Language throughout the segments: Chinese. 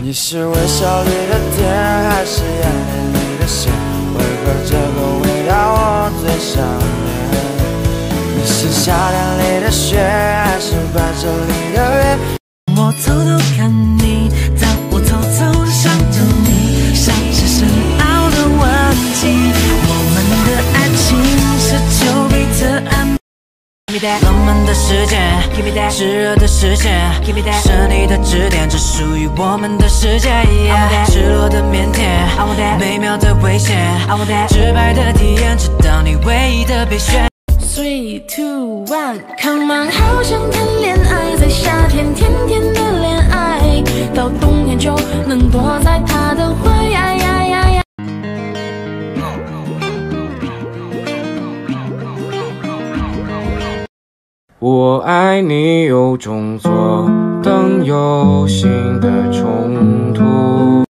你是微笑里的甜，还是眼泪里的咸？为何这个味道我最想念？你是夏天里的雪，浪漫的世界，炽热的视线，是你的指点，只属于我们的世界。赤裸的腼腆，美妙的危险，直白的体验，直到你唯一的备选。Three, two, one, come on！好想谈恋爱，在夏天甜甜的恋爱，到冬天就能躲在他的怀。我爱你，有种左等右心的冲突。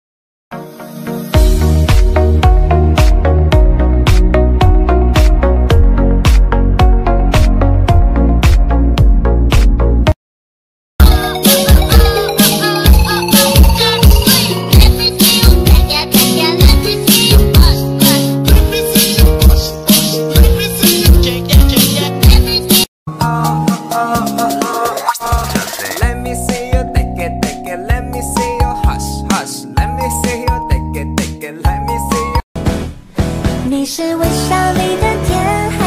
你是微笑里的甜，